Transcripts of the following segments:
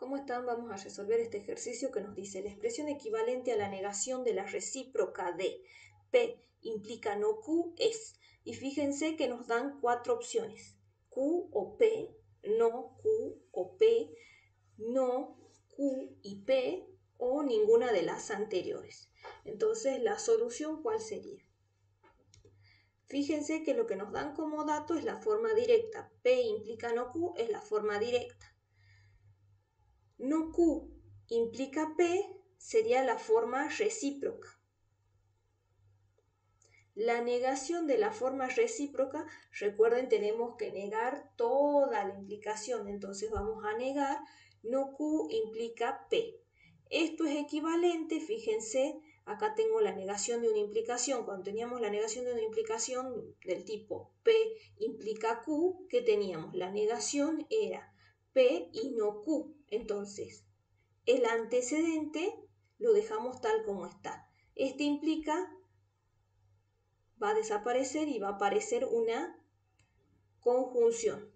¿Cómo están? Vamos a resolver este ejercicio que nos dice la expresión equivalente a la negación de la recíproca de P implica no Q es. Y fíjense que nos dan cuatro opciones. Q o P, no Q o P, no Q y P o ninguna de las anteriores. Entonces, ¿la solución cuál sería? Fíjense que lo que nos dan como dato es la forma directa. P implica no Q es la forma directa no Q implica P sería la forma recíproca. La negación de la forma recíproca, recuerden, tenemos que negar toda la implicación, entonces vamos a negar no Q implica P. Esto es equivalente, fíjense, acá tengo la negación de una implicación. Cuando teníamos la negación de una implicación del tipo P implica Q, ¿qué teníamos? La negación era P y no Q. Entonces, el antecedente lo dejamos tal como está. Este implica, va a desaparecer y va a aparecer una conjunción.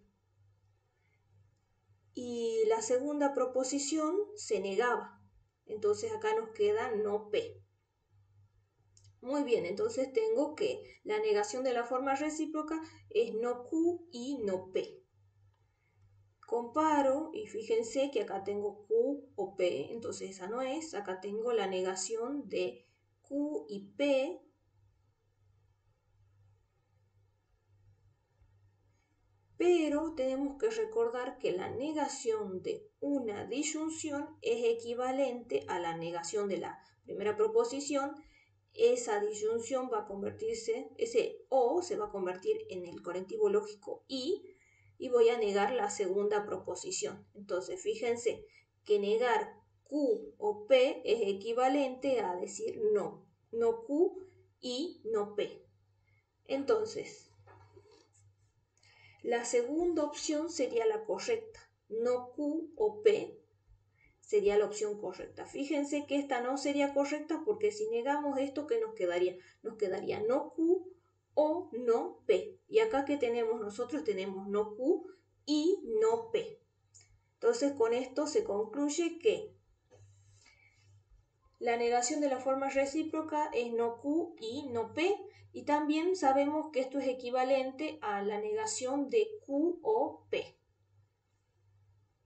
Y la segunda proposición se negaba. Entonces acá nos queda no P. Muy bien, entonces tengo que la negación de la forma recíproca es no Q y no P comparo y fíjense que acá tengo Q o P, entonces esa no es, acá tengo la negación de Q y P pero tenemos que recordar que la negación de una disyunción es equivalente a la negación de la primera proposición. Esa disyunción va a convertirse, ese O se va a convertir en el correctivo lógico I, y voy a negar la segunda proposición. Entonces, fíjense que negar Q o P es equivalente a decir no, no Q y no P. Entonces, la segunda opción sería la correcta. No Q o P sería la opción correcta. Fíjense que esta no sería correcta porque si negamos esto, ¿qué nos quedaría? Nos quedaría no Q o no P. Y acá que tenemos nosotros tenemos no Q y no P. Entonces con esto se concluye que la negación de la forma recíproca es no Q y no P. Y también sabemos que esto es equivalente a la negación de Q o P.